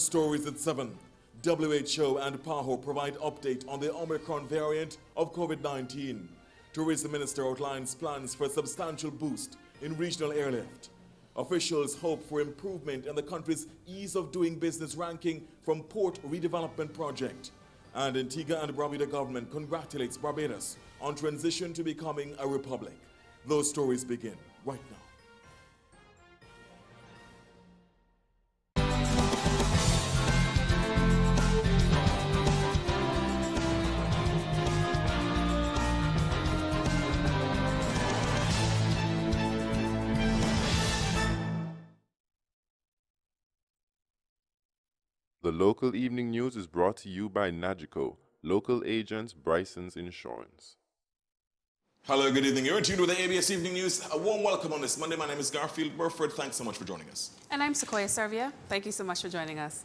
Stories at 7. WHO and PAHO provide update on the Omicron variant of COVID-19. Tourism Minister outlines plans for a substantial boost in regional airlift. Officials hope for improvement in the country's ease of doing business ranking from Port Redevelopment Project. And Antigua and Barbuda government congratulates Barbados on transition to becoming a republic. Those stories begin right now. The local evening news is brought to you by Nagico, local agents Bryson's Insurance. Hello, good evening. You're tuned with the ABS Evening News. A warm welcome on this Monday. My name is Garfield Burford. Thanks so much for joining us. And I'm Sequoia Servia. Thank you so much for joining us.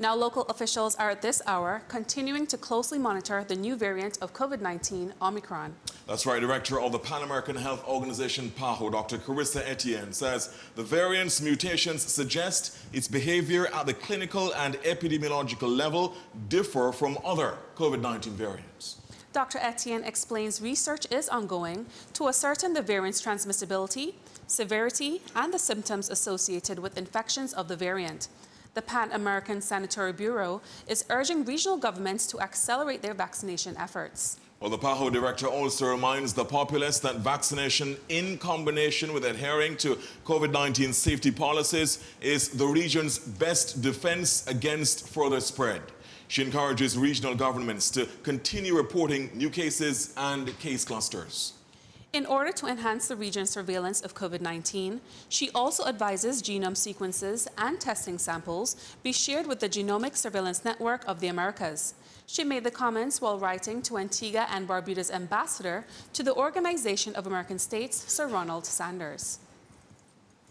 Now, local officials are at this hour continuing to closely monitor the new variant of COVID-19, Omicron. That's right. Director of the Pan American Health Organization, PAHO, Dr. Carissa Etienne, says the variant's mutations suggest its behavior at the clinical and epidemiological level differ from other COVID-19 variants. Dr. Etienne explains research is ongoing to ascertain the variant's transmissibility, severity, and the symptoms associated with infections of the variant. The Pan American Sanitary Bureau is urging regional governments to accelerate their vaccination efforts. Well, the PAHO director also reminds the populace that vaccination in combination with adhering to COVID-19 safety policies is the region's best defense against further spread. She encourages regional governments to continue reporting new cases and case clusters. In order to enhance the region's surveillance of COVID-19, she also advises genome sequences and testing samples be shared with the Genomic Surveillance Network of the Americas. She made the comments while writing to Antigua and Barbuda's ambassador to the Organization of American States, Sir Ronald Sanders.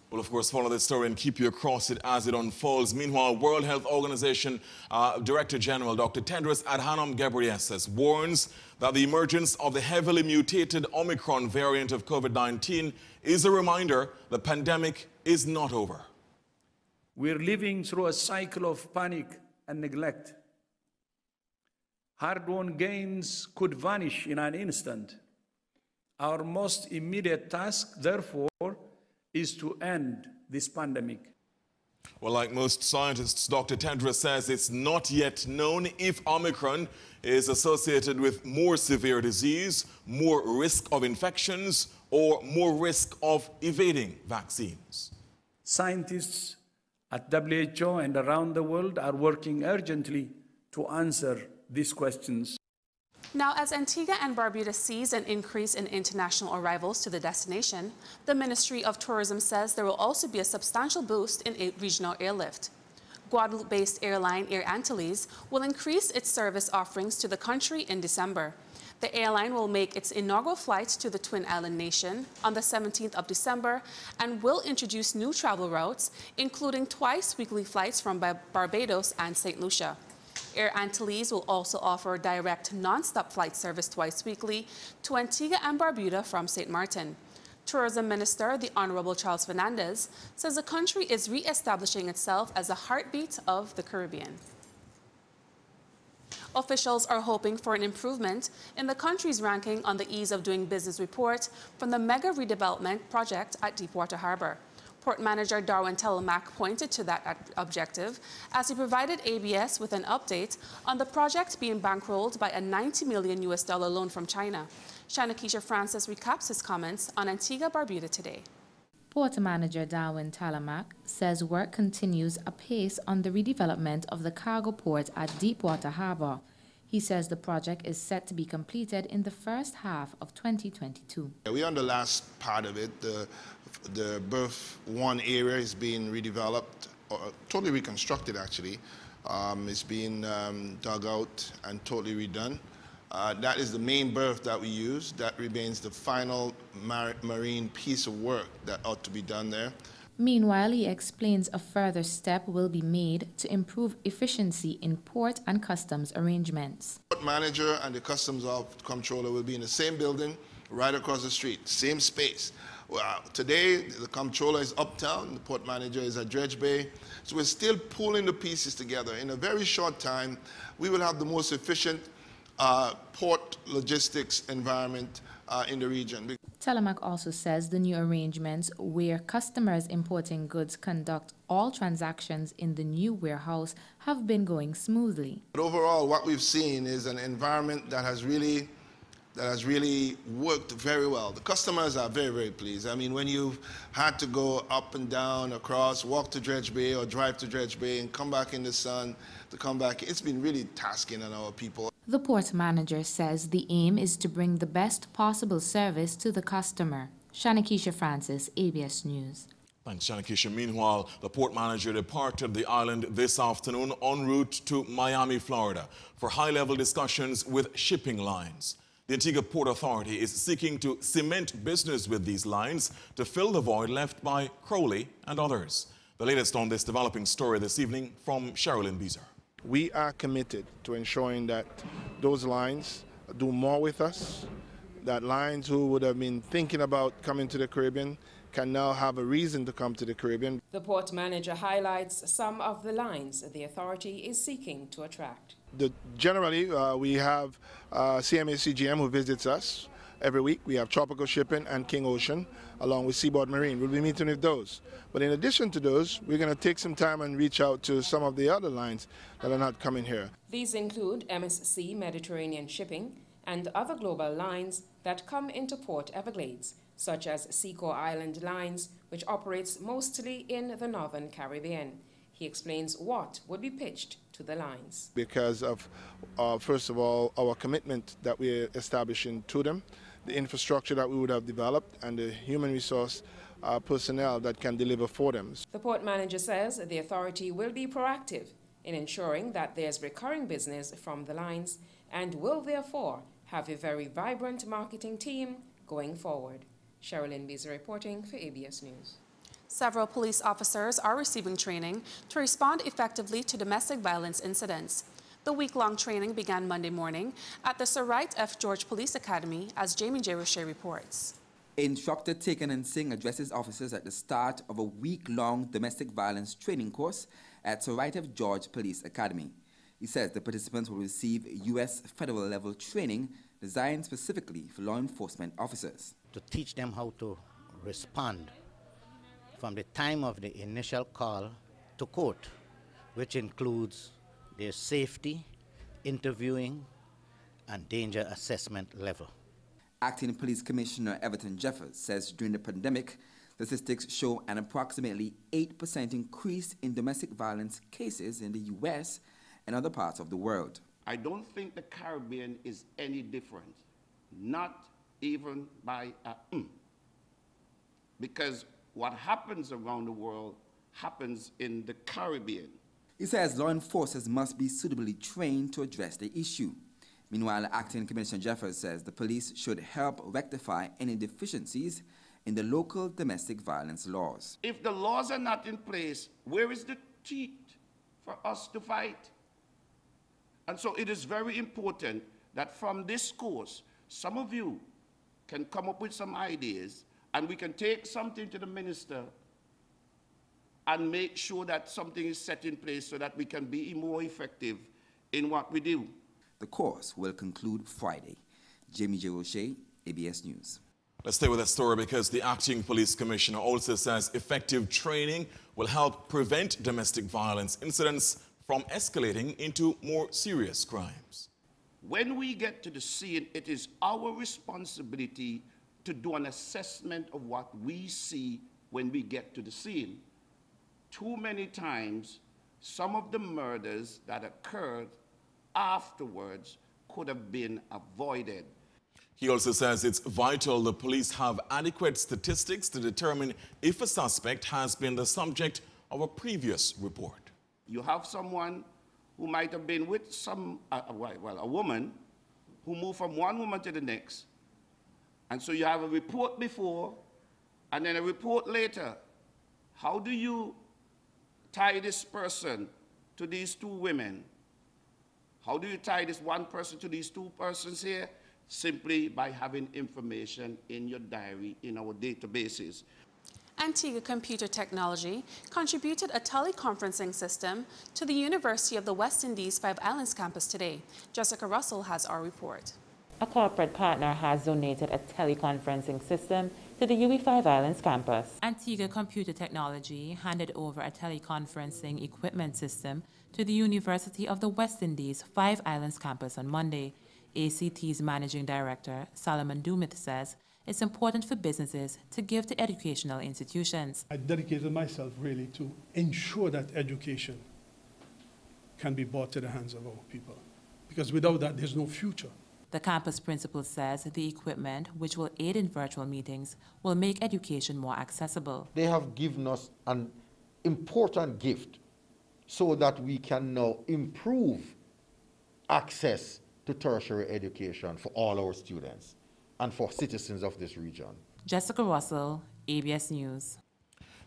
We'll, of course, follow this story and keep you across it as it unfolds. Meanwhile, World Health Organization uh, Director General Dr. Tedros Adhanom Ghebreyesus warns that the emergence of the heavily mutated Omicron variant of COVID-19 is a reminder the pandemic is not over. We're living through a cycle of panic and neglect. Hard-won gains could vanish in an instant. Our most immediate task, therefore, is to end this pandemic. Well, like most scientists, Dr. Tedros says it's not yet known if Omicron is associated with more severe disease, more risk of infections, or more risk of evading vaccines. Scientists at WHO and around the world are working urgently to answer these questions. Now, as Antigua and Barbuda sees an increase in international arrivals to the destination, the Ministry of Tourism says there will also be a substantial boost in regional airlift. Guadeloupe-based airline Air Antilles will increase its service offerings to the country in December. The airline will make its inaugural flight to the Twin Island nation on the 17th of December and will introduce new travel routes, including twice weekly flights from Barbados and St. Lucia. Air Antilles will also offer direct non-stop flight service twice weekly to Antigua and Barbuda from St. Martin. Tourism Minister, the Honorable Charles Fernandez, says the country is re-establishing itself as the heartbeat of the Caribbean. Officials are hoping for an improvement in the country's ranking on the ease of doing business report from the mega redevelopment project at Deepwater Harbor. Port manager Darwin Telemaque pointed to that objective as he provided ABS with an update on the project being bankrolled by a 90 million US dollar loan from China. Shana Keisha Francis recaps his comments on Antigua Barbuda today. Port manager Darwin Telemaque says work continues apace on the redevelopment of the cargo port at Deepwater Harbor. He says the project is set to be completed in the first half of 2022. We're on the last part of it. The, the berth one area is being redeveloped, or totally reconstructed actually. Um, it's being um, dug out and totally redone. Uh, that is the main berth that we use. That remains the final mar marine piece of work that ought to be done there. Meanwhile, he explains a further step will be made to improve efficiency in port and customs arrangements. Port manager and the customs controller will be in the same building right across the street, same space. Well, today, the comptroller is uptown, the port manager is at Dredge Bay. So we're still pulling the pieces together. In a very short time, we will have the most efficient uh, port logistics environment uh, in the region. Telemaque also says the new arrangements where customers importing goods conduct all transactions in the new warehouse have been going smoothly. But overall, what we've seen is an environment that has really that has really worked very well. The customers are very, very pleased. I mean, when you've had to go up and down, across, walk to Dredge Bay or drive to Dredge Bay and come back in the sun to come back, it's been really tasking on our people. The port manager says the aim is to bring the best possible service to the customer. Shanakisha Francis, ABS News. Thanks, Shanakisha. Meanwhile, the port manager departed the island this afternoon en route to Miami, Florida, for high-level discussions with shipping lines. The Antigua Port Authority is seeking to cement business with these lines to fill the void left by Crowley and others. The latest on this developing story this evening from Sherilyn Beezer. We are committed to ensuring that those lines do more with us, that lines who would have been thinking about coming to the Caribbean can now have a reason to come to the Caribbean. The port manager highlights some of the lines the authority is seeking to attract. The, generally, uh, we have uh, CMA CGM who visits us every week. We have Tropical Shipping and King Ocean, along with Seaboard Marine. We'll be meeting with those. But in addition to those, we're going to take some time and reach out to some of the other lines that are not coming here. These include MSC Mediterranean Shipping and other global lines that come into Port Everglades, such as Seacor Island Lines, which operates mostly in the Northern Caribbean. He explains what would be pitched to the lines. Because of, uh, first of all, our commitment that we're establishing to them, the infrastructure that we would have developed, and the human resource uh, personnel that can deliver for them. The port manager says the authority will be proactive in ensuring that there's recurring business from the lines and will therefore have a very vibrant marketing team going forward. Sherilyn Beezer reporting for ABS News. Several police officers are receiving training to respond effectively to domestic violence incidents. The week-long training began Monday morning at the Sir Wright F. George Police Academy, as Jamie J. Roche reports. Instructor Taken and Singh addresses officers at the start of a week-long domestic violence training course at Sir Wright F. George Police Academy. He says the participants will receive U.S. federal level training designed specifically for law enforcement officers. To teach them how to respond from the time of the initial call to court, which includes their safety, interviewing, and danger assessment level. Acting Police Commissioner Everton Jeffers says during the pandemic, statistics show an approximately 8% increase in domestic violence cases in the U.S. and other parts of the world. I don't think the Caribbean is any different, not even by a mm. Because what happens around the world happens in the Caribbean. He says law enforcers must be suitably trained to address the issue. Meanwhile, Acting Commissioner Jeffers says the police should help rectify any deficiencies in the local domestic violence laws. If the laws are not in place, where is the teeth for us to fight? And so it is very important that from this course, some of you can come up with some ideas and we can take something to the minister and make sure that something is set in place so that we can be more effective in what we do. The course will conclude Friday. Jamie J. Roche, ABS News. Let's stay with that story because the acting police commissioner also says effective training will help prevent domestic violence incidents from escalating into more serious crimes. When we get to the scene, it is our responsibility to do an assessment of what we see when we get to the scene. Too many times, some of the murders that occurred afterwards could have been avoided. He also says it's vital the police have adequate statistics to determine if a suspect has been the subject of a previous report. You have someone who might have been with some, uh, well, a woman who moved from one woman to the next, and so you have a report before and then a report later. How do you tie this person to these two women? How do you tie this one person to these two persons here? simply by having information in your diary in our databases. Antigua Computer Technology contributed a teleconferencing system to the University of the West Indies Five Islands campus today. Jessica Russell has our report. A corporate partner has donated a teleconferencing system to the UWI Five Islands campus. Antigua Computer Technology handed over a teleconferencing equipment system to the University of the West Indies Five Islands campus on Monday. ACT's managing director, Solomon Dumith, says it's important for businesses to give to educational institutions. I dedicated myself really to ensure that education can be brought to the hands of our people. Because without that, there's no future. The campus principal says the equipment, which will aid in virtual meetings, will make education more accessible. They have given us an important gift so that we can now improve access to tertiary education for all our students and for citizens of this region. Jessica Russell, ABS News.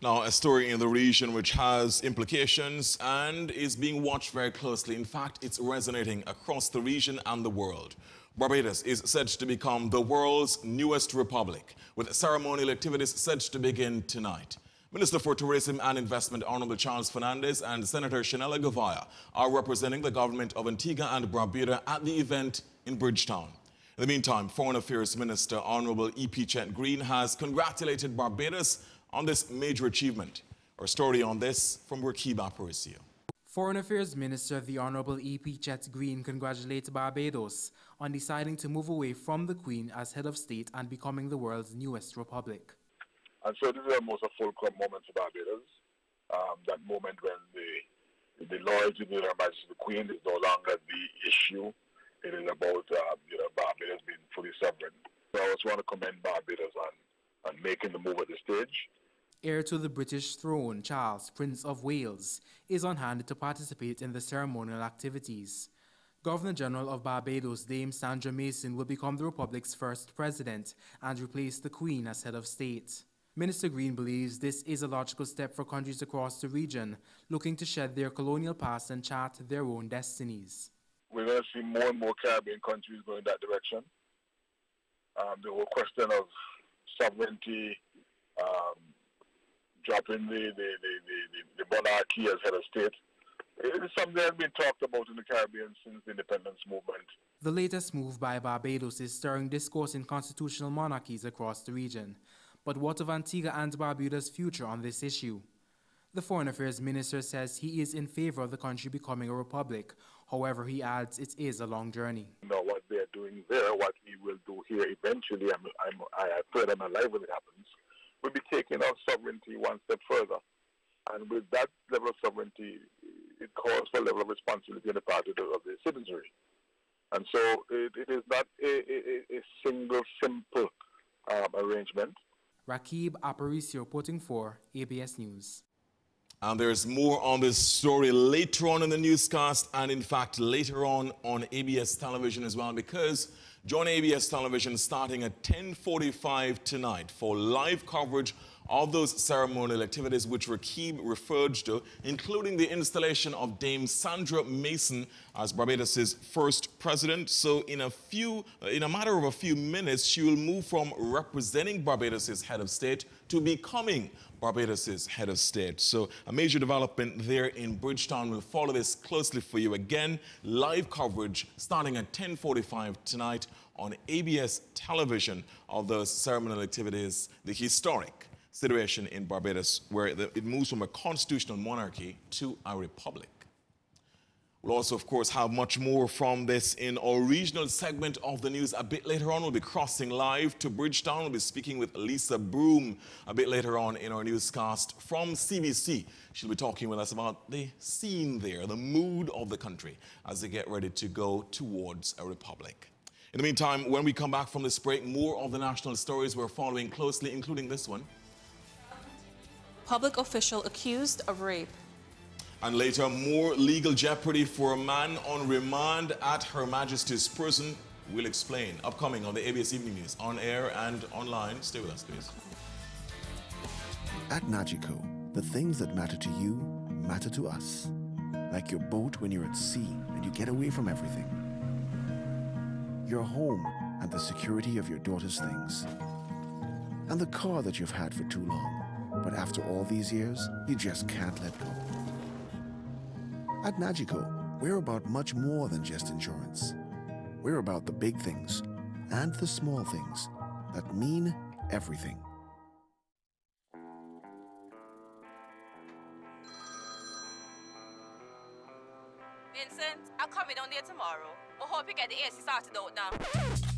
Now, a story in the region which has implications and is being watched very closely. In fact, it's resonating across the region and the world. Barbados is said to become the world's newest republic, with ceremonial activities set to begin tonight. Minister for Tourism and Investment Honorable Charles Fernandez and Senator Shanella Govaya are representing the government of Antigua and Barbuda at the event in Bridgetown. In the meantime, Foreign Affairs Minister Honorable E.P. Chet Green has congratulated Barbados on this major achievement. Our story on this from Rakib Aparicio. Foreign Affairs Minister the Honorable E.P. Chet Green congratulates Barbados on deciding to move away from the Queen as head of state and becoming the world's newest republic. And so this is almost a fulcrum moment for Barbados. Um, that moment when the, the loyalty to Her Majesty the Queen is no longer the issue. It is about uh, you know, Barbados being fully sovereign. So I just want to commend Barbados on, on making the move at this stage. Heir to the British throne, Charles, Prince of Wales, is on hand to participate in the ceremonial activities. Governor General of Barbados, Dame Sandra Mason, will become the Republic's first president and replace the Queen as head of state. Minister Green believes this is a logical step for countries across the region looking to shed their colonial past and chart their own destinies. We're going to see more and more Caribbean countries going that direction. Um, the whole question of sovereignty, um, dropping the, the, the, the, the monarchy as head of state. It is something that's been talked about in the Caribbean since the independence movement. The latest move by Barbados is stirring discourse in constitutional monarchies across the region. But what of Antigua and Barbuda's future on this issue? The Foreign Affairs Minister says he is in favor of the country becoming a republic. However, he adds it is a long journey. You know, what they're doing there, what we will do here eventually, I'm, I'm, I pray I'm alive when it happens, we'll be taking our sovereignty one step further. And with that level of sovereignty, it calls for a level of responsibility on the part of the, of the citizenry. And so it, it is not a, a, a single, simple um, arrangement. Rakib Aparicio reporting for ABS News. And there's more on this story later on in the newscast and in fact later on on ABS television as well because join ABS television starting at 10.45 tonight for live coverage of those ceremonial activities which Rakib referred to, including the installation of Dame Sandra Mason as Barbados' first president. So in a few, uh, in a matter of a few minutes, she will move from representing Barbados' head of state to becoming Barbados' head of state. So a major development there in Bridgetown. We'll follow this closely for you. Again, live coverage starting at 10.45 tonight on ABS television of those ceremonial activities, the historic situation in Barbados where it moves from a constitutional monarchy to a republic. We'll also, of course, have much more from this in our regional segment of the news a bit later on. We'll be crossing live to Bridgetown. We'll be speaking with Lisa Broom a bit later on in our newscast from CBC. She'll be talking with us about the scene there, the mood of the country as they get ready to go towards a republic. In the meantime, when we come back from this break, more of the national stories we're following closely, including this one. Public official accused of rape. And later, more legal jeopardy for a man on remand at Her Majesty's prison. We'll explain. Upcoming on the ABS Evening News, on air and online. Stay with us, please. At Nagico, the things that matter to you matter to us. Like your boat when you're at sea and you get away from everything. Your home and the security of your daughter's things. And the car that you've had for too long, but after all these years, you just can't let go. At Nagico, we're about much more than just insurance. We're about the big things and the small things that mean everything. Vincent, I'll come in on there tomorrow. I hope you get the AC sorted out now.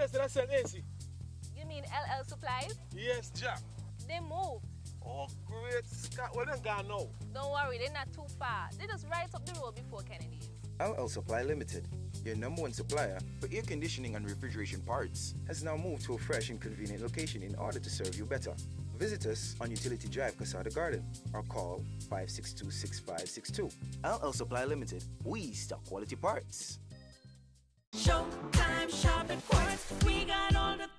Place that I sell AC? You mean LL Supplies? Yes, Jack. They moved. Oh, great Scott. Well, then gone now. Don't worry, they're not too far. They're just right up the road before Kennedy's. LL Supply Limited, your number one supplier for air conditioning and refrigeration parts, has now moved to a fresh and convenient location in order to serve you better. Visit us on Utility Drive, Cassada Garden, or call 562-6562. LL Supply Limited, we stock quality parts. Showtime shop at Quartz. We got all the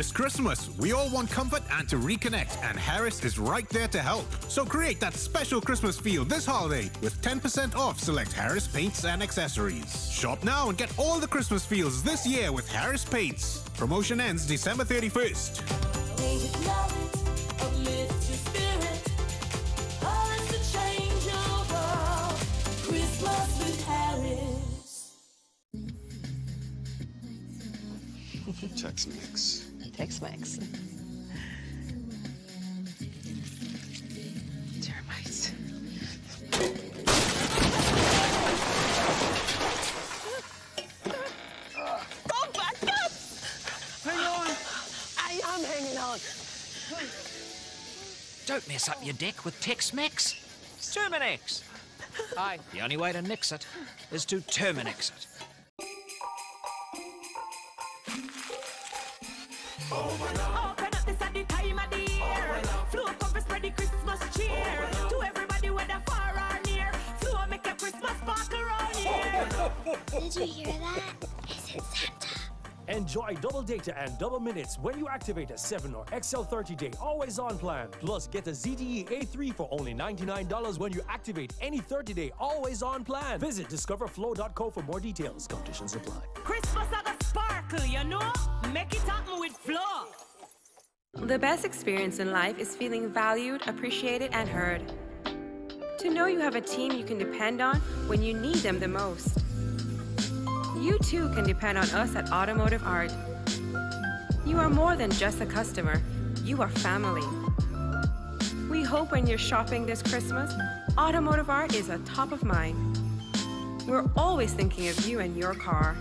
This Christmas, we all want comfort and to reconnect, and Harris is right there to help. So create that special Christmas feel this holiday with 10% off select Harris paints and accessories. Shop now and get all the Christmas feels this year with Harris Paints. Promotion ends December 31st. Play it, love it, uplift your spirit. Call us to change your world. Christmas with Harris. Tex Mex. Tex Mex. Termites. Go back up! Hang on. I am hanging on. Don't mess up your deck with Tex-Mex. Terminix. Aye, the only way to nix it is to Terminix it. Open up, this at the time of the year. Flow come spread the Christmas cheer. To everybody, whether far or near. Flow make a Christmas sparkle around here. Did you hear that? Is it Santa? Enjoy double data and double minutes when you activate a 7 or XL 30 day always on plan. Plus, get a ZTE A3 for only $99 when you activate any 30 day always on plan. Visit discoverflow.co for more details. Conditions apply. Christmas you know? Make it happen with Flow. The best experience in life is feeling valued, appreciated, and heard. To know you have a team you can depend on when you need them the most. You too can depend on us at Automotive Art. You are more than just a customer, you are family. We hope when you're shopping this Christmas, Automotive Art is a top of mind. We're always thinking of you and your car.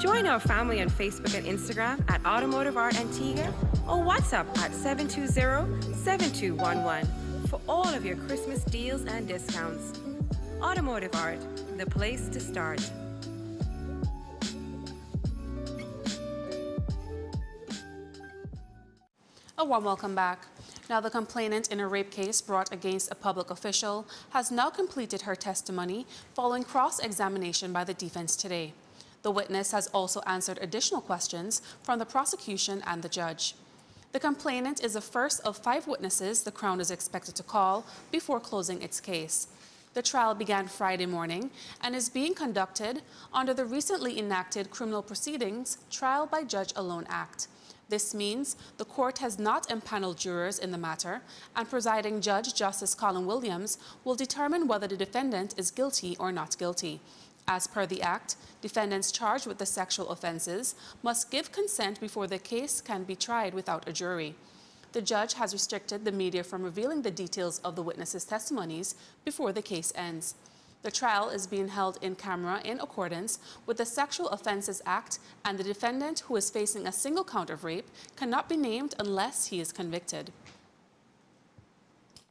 Join our family on Facebook and Instagram at Automotive Art Antigua or WhatsApp at 720-7211 for all of your Christmas deals and discounts. Automotive Art, the place to start. A warm welcome back. Now, the complainant in a rape case brought against a public official has now completed her testimony following cross-examination by the defense today. The witness has also answered additional questions from the prosecution and the judge. The complainant is the first of five witnesses the Crown is expected to call before closing its case. The trial began Friday morning and is being conducted under the recently enacted Criminal Proceedings Trial by Judge Alone Act. This means the court has not empaneled jurors in the matter, and presiding Judge Justice Colin Williams will determine whether the defendant is guilty or not guilty. As per the Act, defendants charged with the sexual offenses must give consent before the case can be tried without a jury. The judge has restricted the media from revealing the details of the witnesses' testimonies before the case ends. The trial is being held in camera in accordance with the Sexual Offences Act, and the defendant, who is facing a single count of rape, cannot be named unless he is convicted.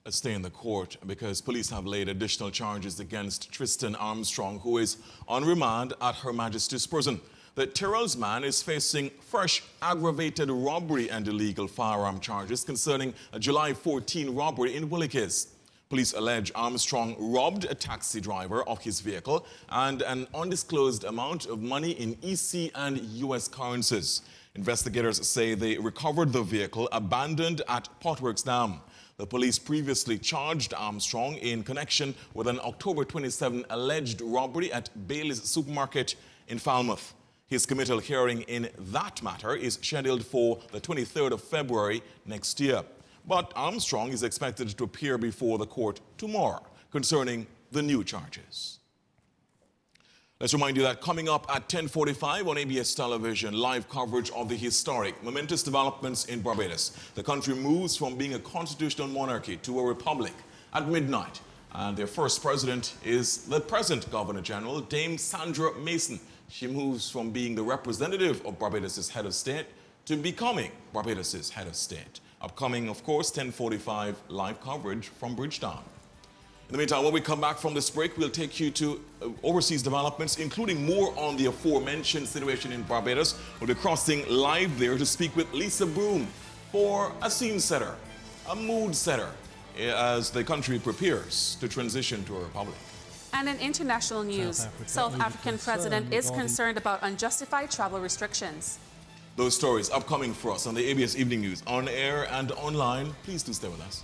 Let's stay in the court because police have laid additional charges against Tristan Armstrong, who is on remand at Her Majesty's Prison. The Tyrrell's man is facing fresh aggravated robbery and illegal firearm charges concerning a July 14 robbery in Willikies. Police allege Armstrong robbed a taxi driver of his vehicle and an undisclosed amount of money in EC and US currencies. Investigators say they recovered the vehicle abandoned at Potworks Dam. The police previously charged Armstrong in connection with an October 27 alleged robbery at Bailey's Supermarket in Falmouth. His committal hearing in that matter is scheduled for the 23rd of February next year. But Armstrong is expected to appear before the court tomorrow concerning the new charges. Let's remind you that coming up at 10:45 on ABS television, live coverage of the historic, momentous developments in Barbados. The country moves from being a constitutional monarchy to a republic at midnight, and their first president is the present Governor General, Dame Sandra Mason. She moves from being the representative of Barbados' head of state to becoming Barbados' head of state. Upcoming, of course, 10:45 live coverage from Bridgetown. In the meantime, when we come back from this break, we'll take you to uh, overseas developments, including more on the aforementioned situation in Barbados. We'll be crossing live there to speak with Lisa Broom for a scene setter, a mood setter, eh, as the country prepares to transition to a republic. And in international news, South, African president is concerned about unjustified travel restrictions. Those stories upcoming for us on the ABS Evening News, on air and online. Please do stay with us.